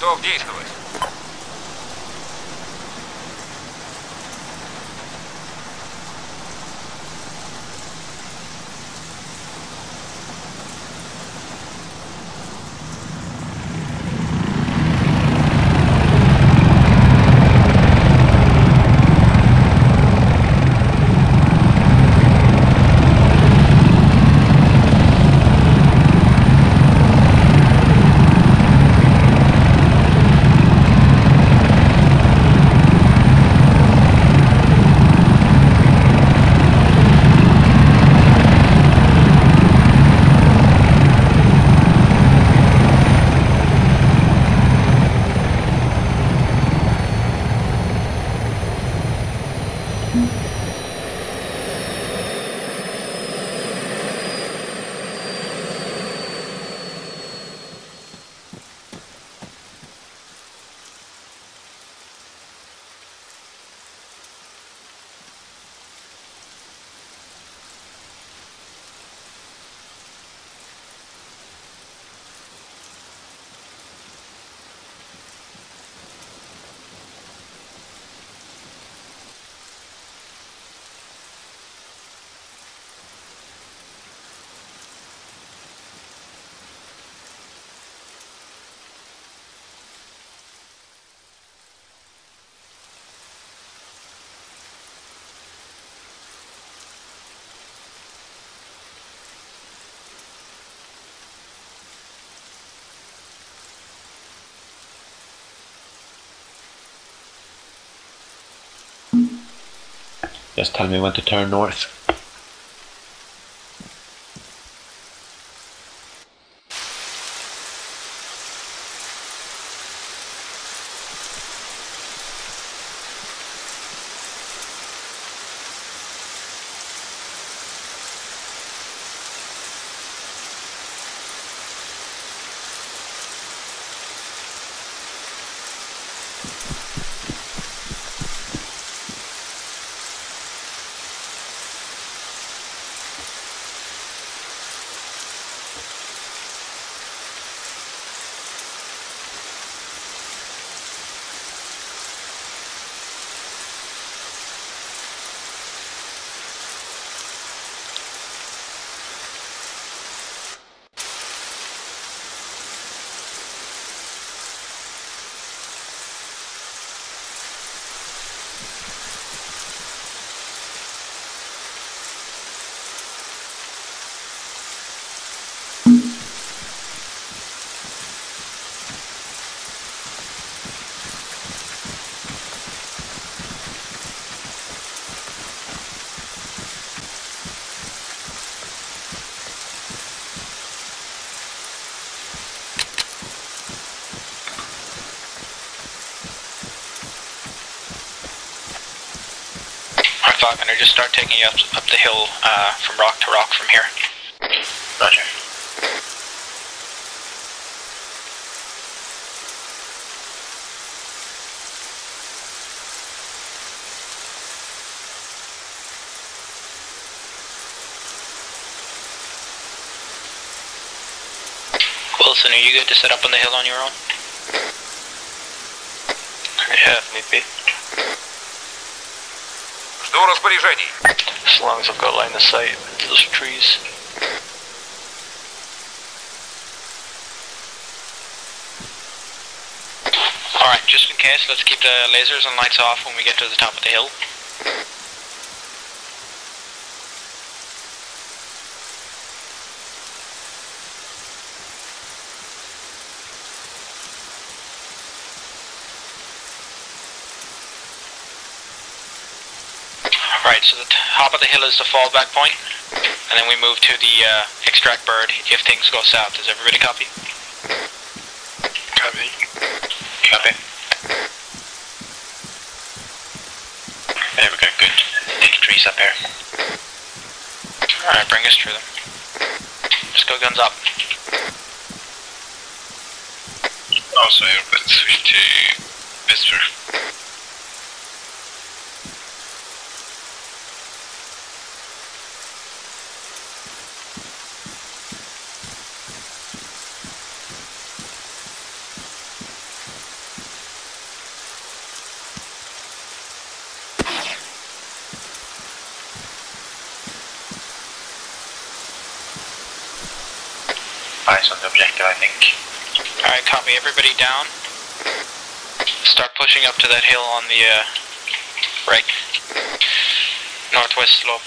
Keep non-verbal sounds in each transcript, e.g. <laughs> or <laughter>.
Готов действовать. Just tell me when to turn north. Falconer, just start taking you up, up the hill uh, from rock to rock from here. Roger. Wilson, are you good to set up on the hill on your own? Yeah, if need be. Жду распоряжений. As long as I've got line of sight to those trees. Alright, just in case, let's keep the lasers and lights off when we get to the top of the hill. So the top of the hill is the fallback point, and then we move to the uh, extract bird if things go south. Does everybody copy? Copy. Copy. There we go, good. The trees up here. Alright, bring us through them. Just go guns up. Also, let's switch to Vesper. targets on the objective, I think. Alright, copy. Everybody down. Start pushing up to that hill on the uh, right. Northwest slope.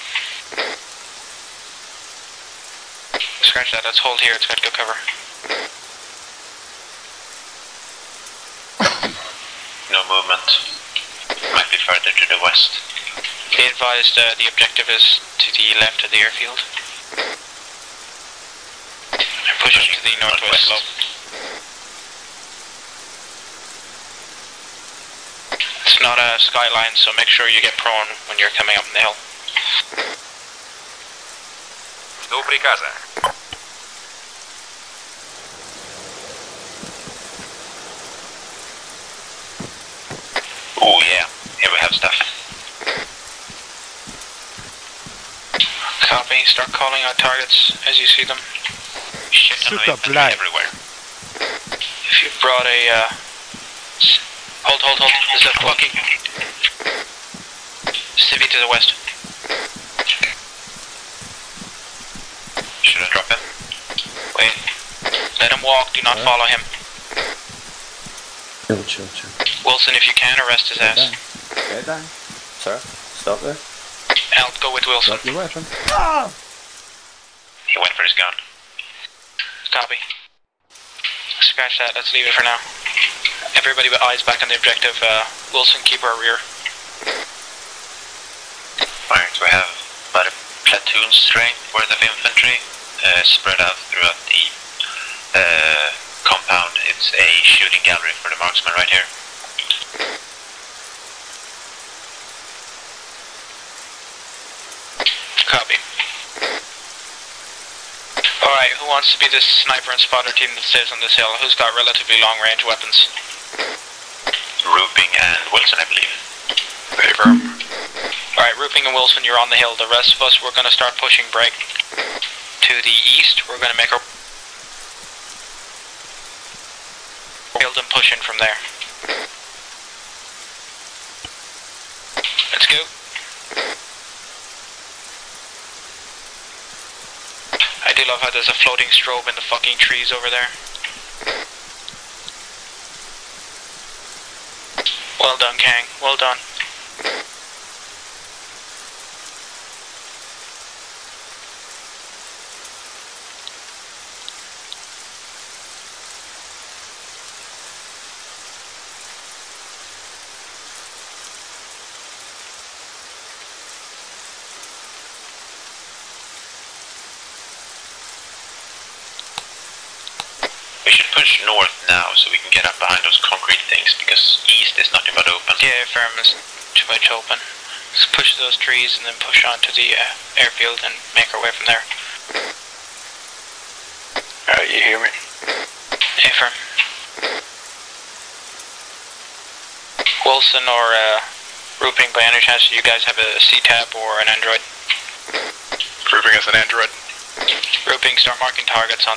Scratch that. Let's hold here. It's got good cover. No movement. Might be further to the west. Be advised uh, the objective is to the left of the airfield Push up to the northwest slope. It's not a skyline, so make sure you get prone when you're coming up the hill. Жду приказа. Oh yeah, here we have stuff. Copy. Start calling out targets as you see them. Shit ton of Suka infantry blind. everywhere. If you brought a, uh... Hold, hold, hold. There's a fucking... Civvy to the west. Should I drop him? Wait. Let him walk. Do not Alright. follow him. Chill, chill, chill. Wilson, if you can, arrest his Get ass. down. Get down. Sir, stop there. Al, go with Wilson. Drop your weapon. He went for his gun. Copy. Scratch that. Let's leave it for now. Everybody with eyes back on the objective. Uh, Wilson, keep our rear. Alright, we have about a platoon strength worth of infantry uh, spread out throughout the uh, compound. It's a shooting gallery for the marksman right here. Copy. Alright, who wants to be this sniper and spotter team that stays on this hill? Who's got relatively long range weapons? Ruping and Wilson, I believe. Very firm. Alright, Rooping and Wilson, you're on the hill. The rest of us, we're gonna start pushing break. To the east, we're gonna make our build and push in from there. Let's go. I love how there's a floating strobe in the fucking trees over there. Well done, Kang. Well done. We should push north now so we can get up behind those concrete things because east is nothing but open. Yeah, firm is too much open. Let's push those trees and then push on to the uh, airfield and make our way from there. Alright, you hear me? Hey, firm. Wilson or uh, Rooping, by any chance, do you guys have a C-TAP or an Android? Proving as an android. Rooping, start marking targets on.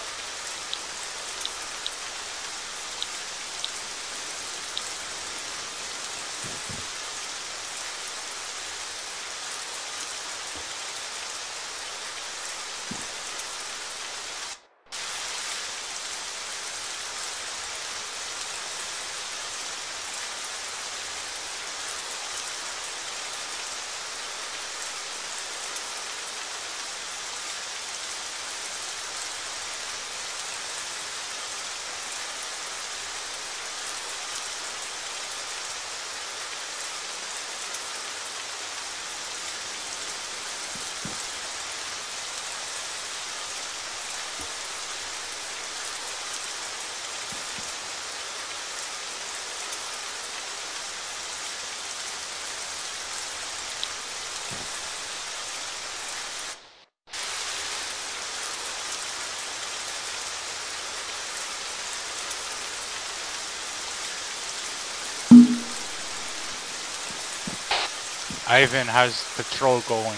Ivan, how's patrol going?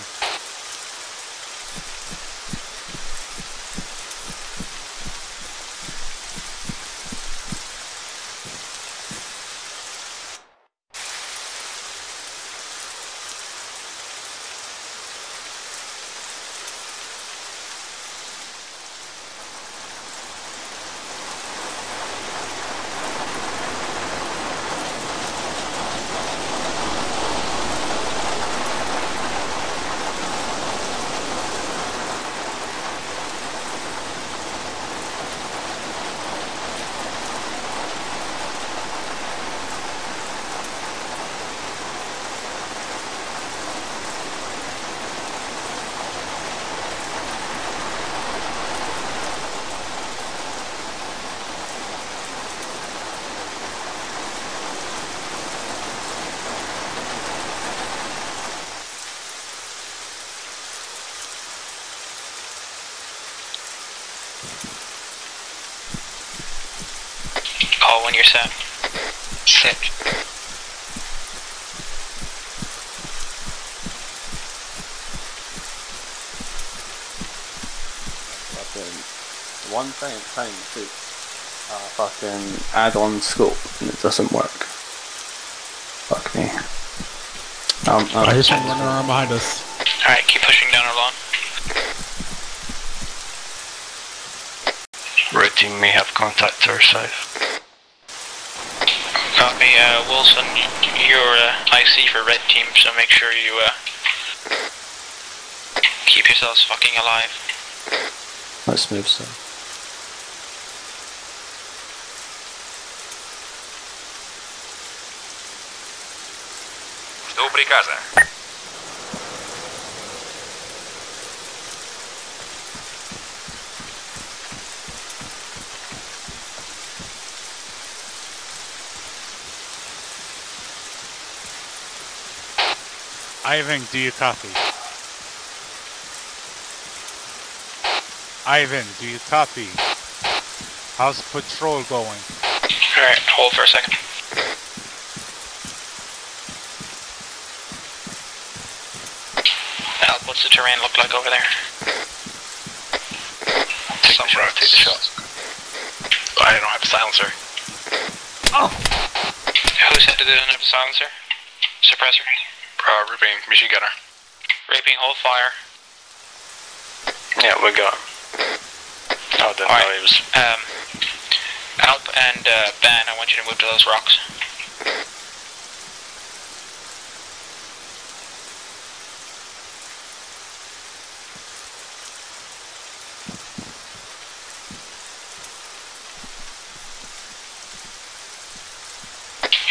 Set. Sick. Fucking one thing at a time too. Uh, fucking add on scope and it doesn't work. Fuck me. Um, um, I hear someone running around behind us. Alright, keep pushing down along. Red team may have contact to our south. Copy, uh, Wilson, you're uh, IC for red team, so make sure you uh, keep yourselves fucking alive. let's move so. Жду приказа. Ivan, do you copy? Ivan, do you copy? How's patrol going? Alright, hold for a second. Al, what's the terrain look like over there? Take the shot. Take the shot. I don't have a silencer. Oh! Who said it didn't have a silencer? Suppressor? Uh, ripping machine gunner. Raping, hold fire. Yeah, we got. Oh, didn't Alright. know he was. Um, Alp and uh, Ban, I want you to move to those rocks.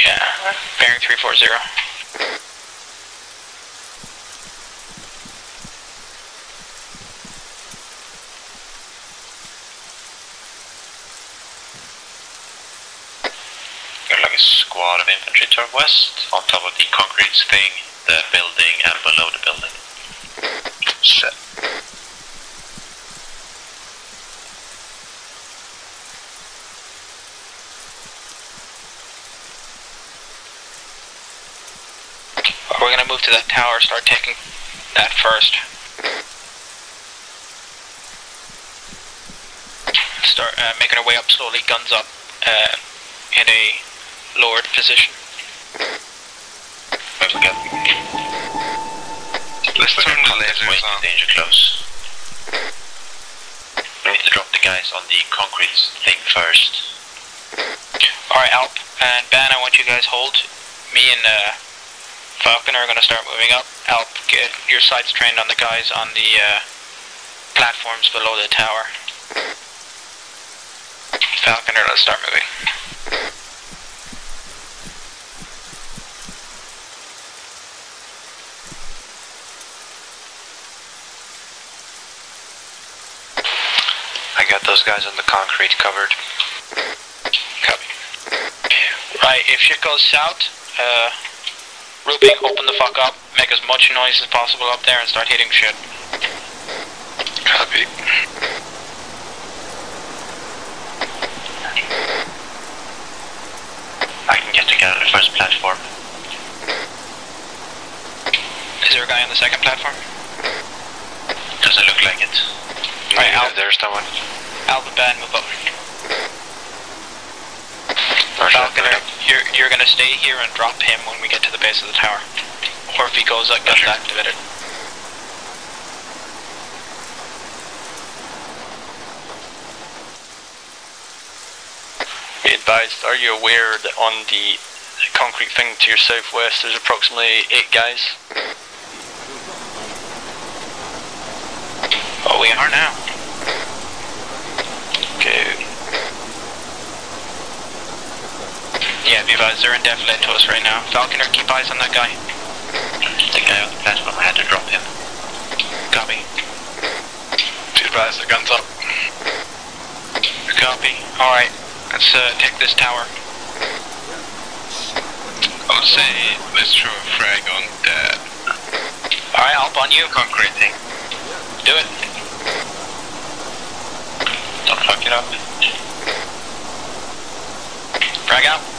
Yeah, bearing 340. Got like a squad of infantry to our west, on top of the concrete thing, the building, and below the building. Shit. We're gonna move to that tower, start taking that first. Start uh, making our way up slowly, guns up, uh, in a lowered position. But we got Let's turn the lasers on. danger close. We need to drop the guys on the concrete thing first. Alright, Alp and Ban, I want you guys hold. Me and uh, Falcon are gonna start moving up. Alp, get your sights trained on the guys on the uh, platforms below the tower. Falconer, let's start moving. I got those guys on the concrete covered. Copy. Right, if shit goes south, uh, Ruping, open the fuck up, make as much noise as possible up there and start hitting shit. Copy. I can get to get on the first platform. Is there a guy on the second platform? Doesn't look like it. Right, Al- there's someone. Alpha Ban, move up. Or should I Falconer, you're, you're gonna stay here and drop him when we get to the base of the tower. Or if he goes up, Roger. activated. Be advised, are you aware that on the concrete thing to your southwest there's approximately eight guys? Oh, we are now. Okay. Yeah, be advised, they're in defilade to us right now. Falconer, keep eyes on that guy. The guy on the platform, I had to drop him. Copy. Be advised, the gun's up. Copy. Alright, let's uh, take this tower. I would say let's throw a frag on that Alright, Alp on you. Concrete thing. Do it. Don't fuck it up. Frag out.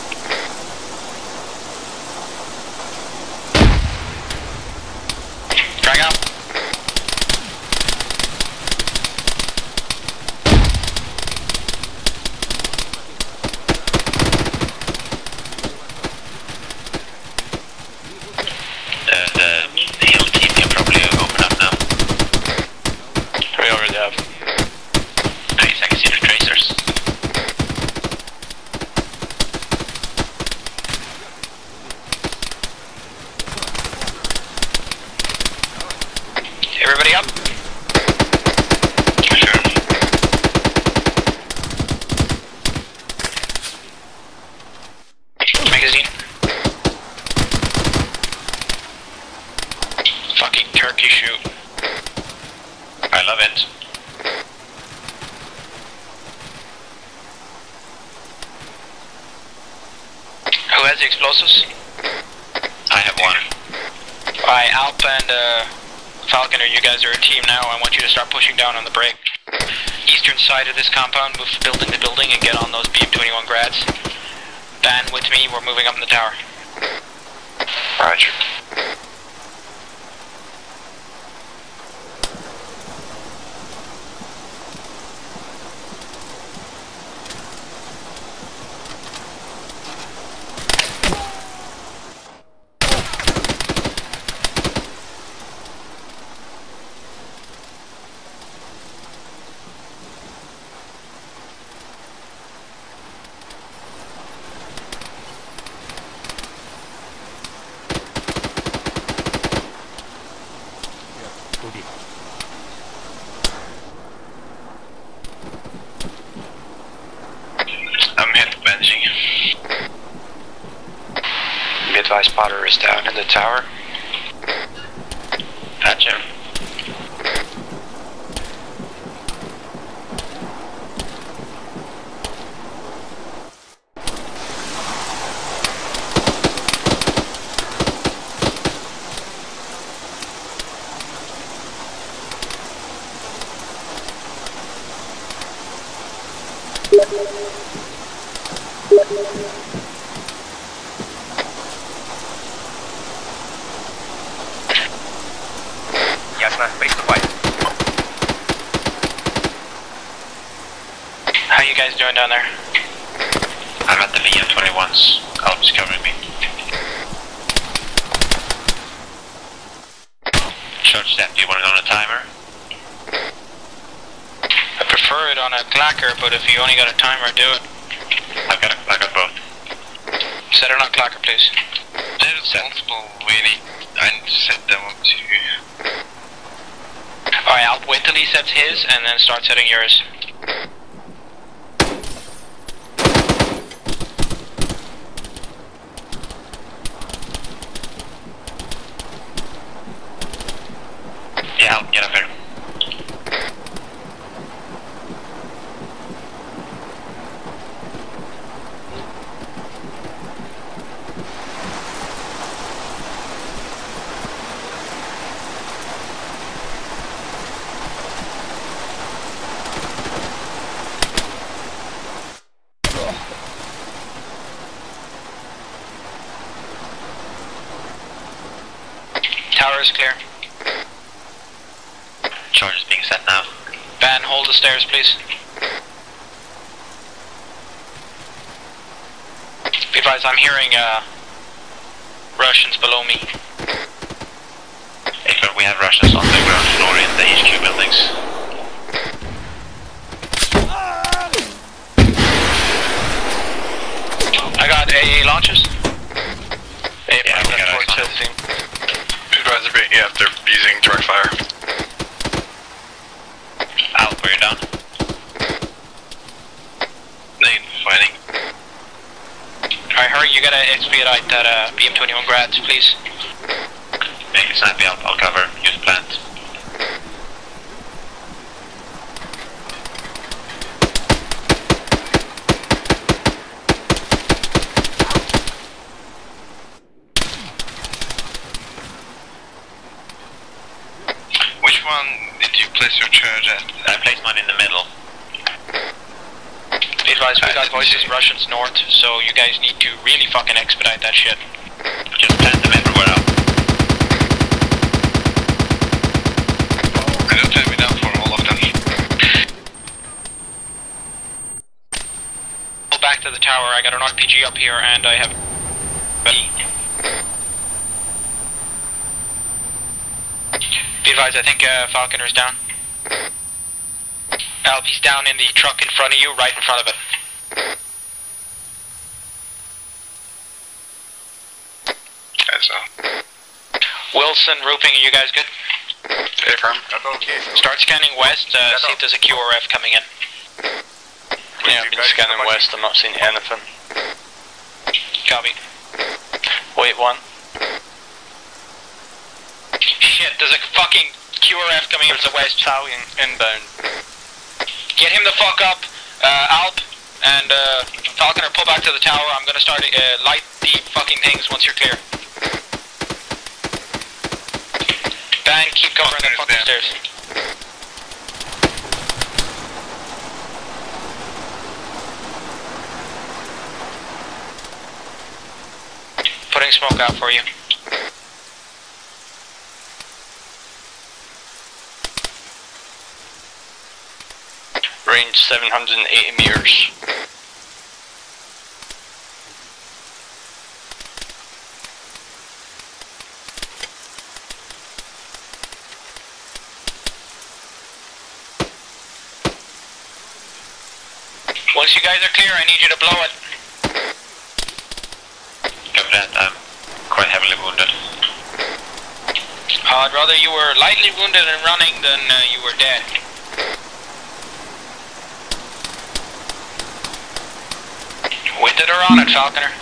Tower. How you guys doing down there? I'm at the BM21s. Alp's covering me. Charge step, do you want it on a timer? I prefer it on a clacker, but if you only got a timer, do it. I've got, a, I got both. Set it on clacker, please. There's multiple. We need. I need to set them up to. Alright, Alp, wait till he sets his and then start setting yours. 10 now. Van, hold the stairs, please. Be advised, I'm hearing uh, Russians below me. Affirm, we have Russians on the ground in orient the HQ buildings. I got AA launches. Yeah, we got a launcher. Yeah, they're using direct fire. Alp, down? They fighting. Alright, hurry, you gotta expedite that uh, BM21 grads, please. Make it snappy, I'll, I'll cover. Use plant. Which one did you place your charge at? I placed mine in the middle. Be advised, we got voices Russians north, so you guys need to really fucking expedite that shit. Just plant them everywhere else. I don't have enough for all of them. Pull back to the tower, I got an RPG up here and I have... Be advised, I think uh, Falconer's down. Alp, he's down in the truck in front of you, right in front of it. Wilson, Rooping, are you guys good? Affirm. Okay. Start scanning west, uh, see if there's a QRF coming in. Yeah, I've been scanning west, I'm not seeing anything. Copy. Wait one. Shit, there's a fucking QRF coming there's in the west. Italian inbound. Get him the fuck up, uh, Alp, and uh, Falconer, pull back to the tower. I'm gonna start uh, light the fucking things once you're clear. Ban, keep covering the fucking stairs. Putting smoke out for you. Range 780 meters. Once you guys are clear, I need you to blow it. Copy that. I'm quite heavily wounded. Uh, I'd rather you were lightly wounded and running than uh, you were dead. It or on it, Falconer?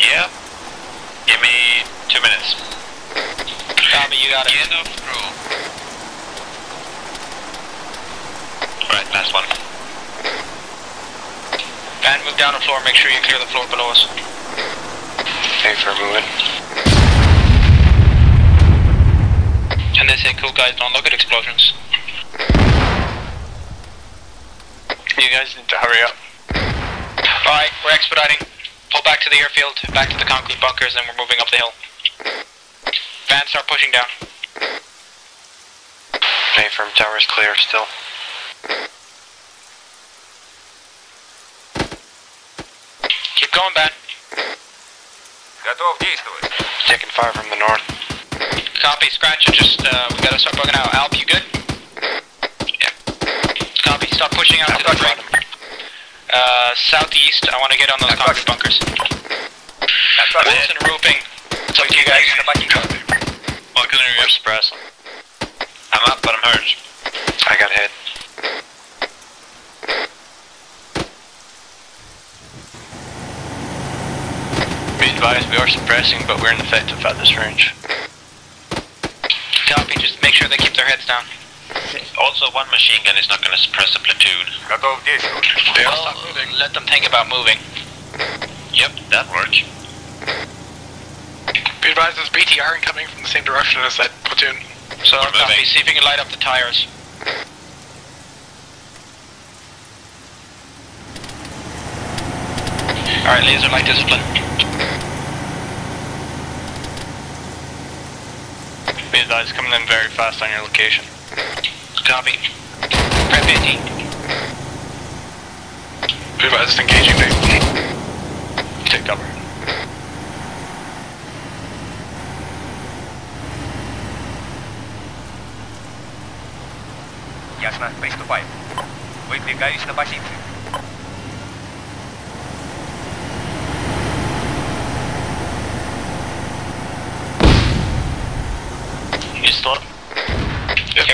Yeah. Give me two minutes. Copy, you got it. Get off roll. Alright, last one. Van, move down the floor, make sure you clear the floor below us. Thanks for moving. And they say, cool guys, don't look at explosions. You guys need to hurry up. Alright, we're expediting. Pull back to the airfield, back to the concrete bunkers, and we're moving up the hill. Van, start pushing down. Mayfirm tower's clear still. Keep going, Van. Готов действовать. Taking fire from the north. Copy, scratch it, just, uh, we gotta start bugging out. Alp, you good? Yeah. Copy, start pushing out to the right. Uh, southeast, I want to get on those concrete bunkers. That's I'm in roping. It's up to you guys. Welcome to your suppress. I'm up, but I'm hurt. I got hit. Be advised, we are suppressing, but we're ineffective at this range. Copy, just make sure they keep their heads down. Also, one machine gun is not going to suppress a platoon. Готов к действию. Well, let them think about moving. Yep, that works. Be advised, there's BTR incoming from the same direction as that platoon. So, We're copy, moving. see if you can light up the tires. Alright, laser light discipline. Be advised, coming in very fast on your location. Copy. Prep 18. Be advised, engaging me. Take cover. Ясно, приступаем. Выдвигаюсь на позицию.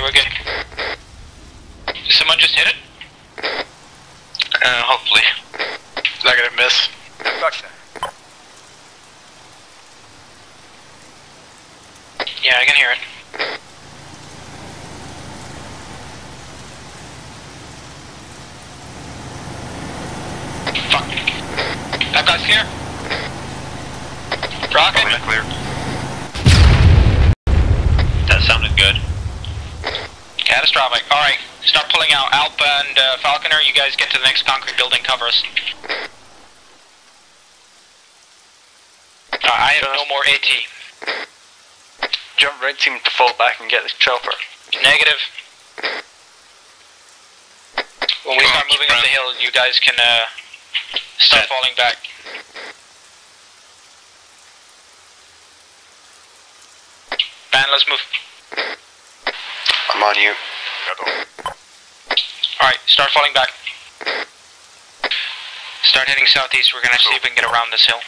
Okay, we're good. Did someone just hit it? Uh, hopefully. Negative miss. Gotcha. Yeah, I can hear it. Fuck. That guy's here. Rocket. Clear. That sounded good. Catastrophic. Alright. Start pulling out. Alp and uh, Falconer, you guys get to the next concrete building, cover us. Uh, I have no more AT. Jump red team to fall back and get the chopper. Negative. When we start moving up the hill, you guys can uh, start falling back. Man, let's move. I'm on you. Alright, start falling back. Start heading southeast. We're gonna see if we can get around this hill.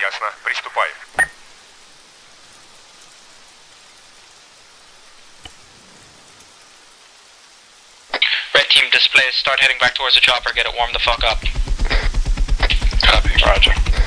Ясно. Приступай. Red team displays. Start heading back towards the chopper. Get it warm the fuck up. Roger.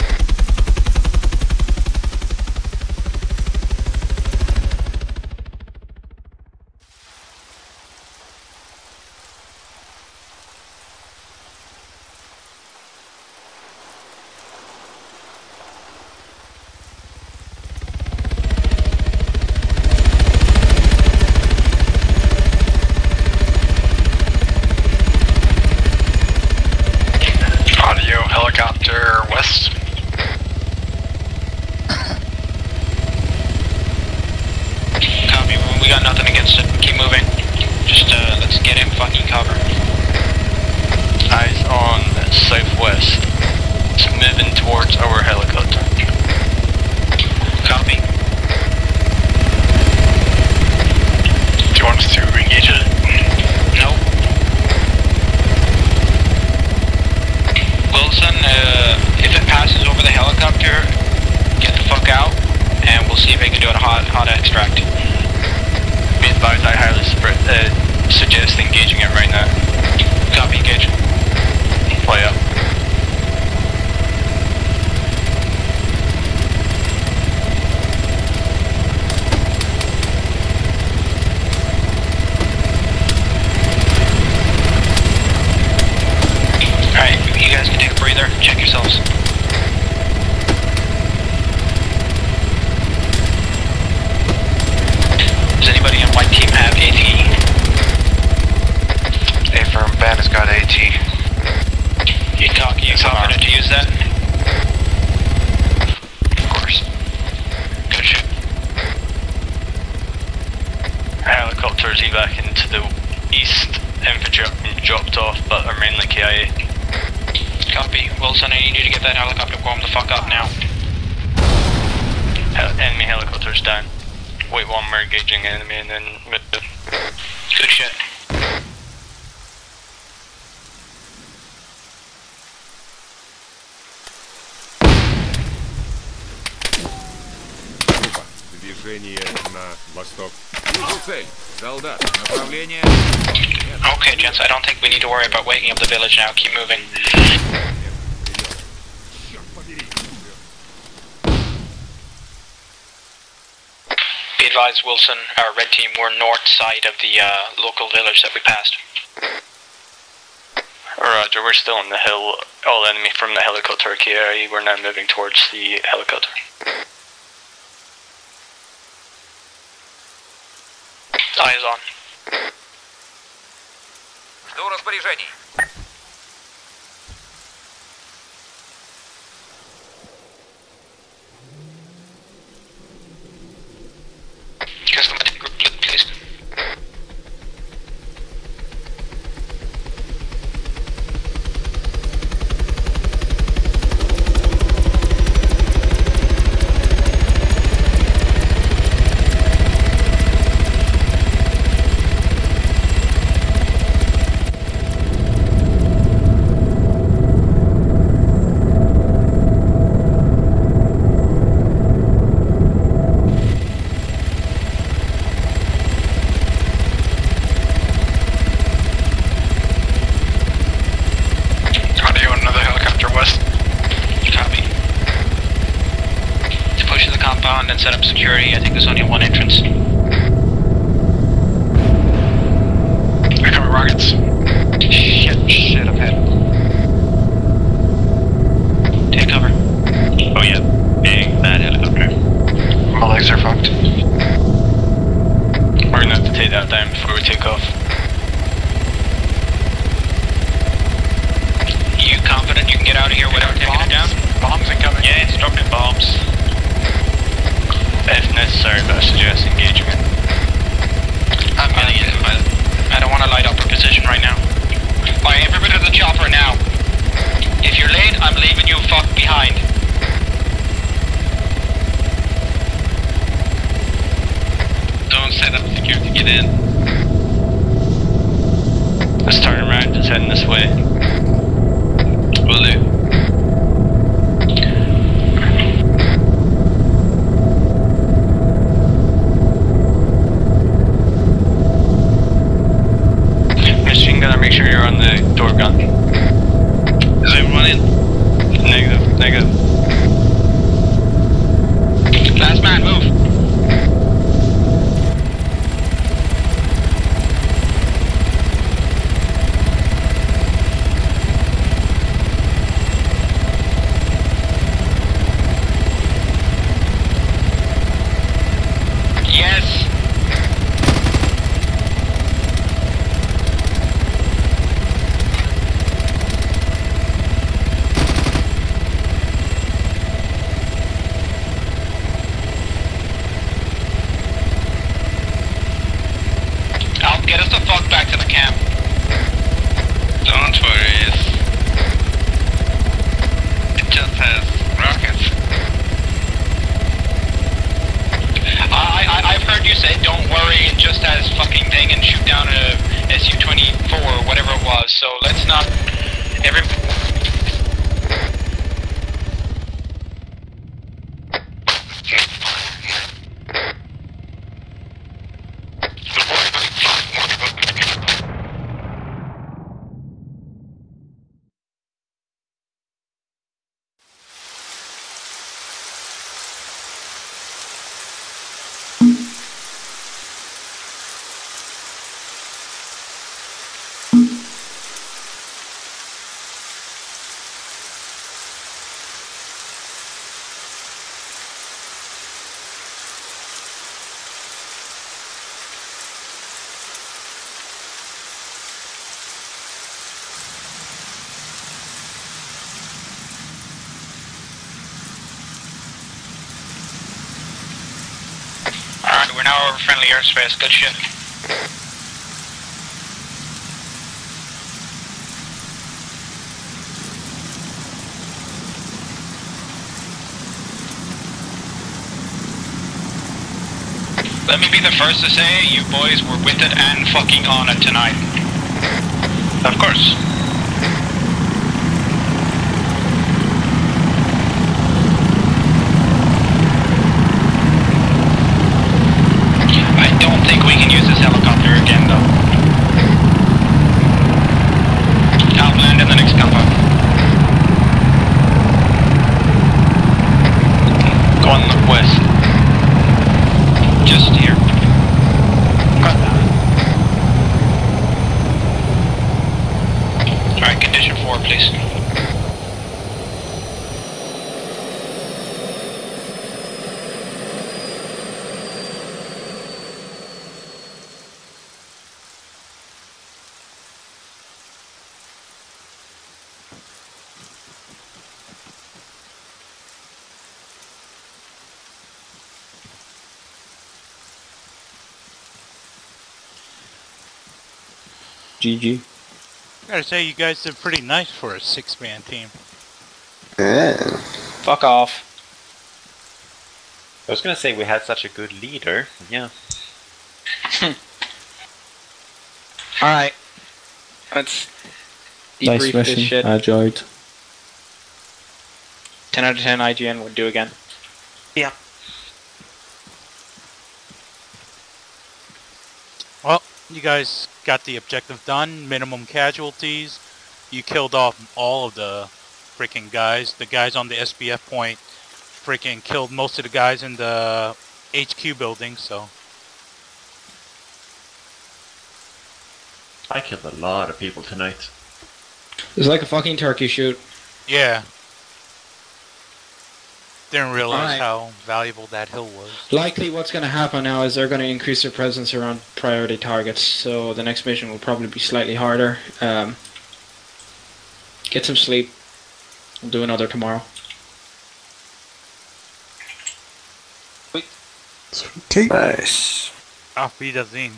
Okay, gents, I don't think we need to worry about waking up the village now. Keep moving. Be advised, Wilson, our red team, we're north side of the uh, local village that we passed. Roger, we're still on the hill. All enemy from the helicopter KIA. We're now moving towards the helicopter. Eyes on. Жду распоряжений. respond and set up security. I think there's only one entrance. Here come rockets. Shit, shit, I'm hit. Take cover. Oh yeah, big bad helicopter. My legs are fucked. We're gonna have to take that down before we take off. You confident you can get out of here without taking it down? Bombs incoming. Yeah, it's dropping bombs. If necessary, but I suggest engaging it. I'm gonna get in it. I don't want to light up our position right now. Alright, everybody to the chopper now. If you're late, I'm leaving you fuck behind. Don't set up security, get in. Let's turn around, it's heading this way. Will do. Friendly airspace, good shit. Let me be the first to say, you boys were with it and fucking on it tonight. Of course. I don't think we can use this helicopter again, though. I'll land in the next compound. Go on look west. Just here. Alright, condition four, please. GG. Gotta say, you guys did pretty nice for a six-man team. Yeah. Fuck off. I was gonna say we had such a good leader. Yeah. <laughs> Alright. Let's Nice debrief this mission. shit. I enjoyed. 10 out of 10 IGN would do again. Yeah. Well, you guys got the objective done. Minimum casualties. You killed off all of the freaking guys. The guys on the SBF point freaking killed most of the guys in the HQ building, so. I killed a lot of people tonight. It's like a fucking turkey shoot. Yeah. Didn't realize Alright. how valuable that hill was. Likely what's going to happen now is they're going to increase their presence around priority targets, so the next mission will probably be slightly harder. Um, get some sleep. We'll do another tomorrow. Okay. Nice. Auf <laughs> Wiedersehen.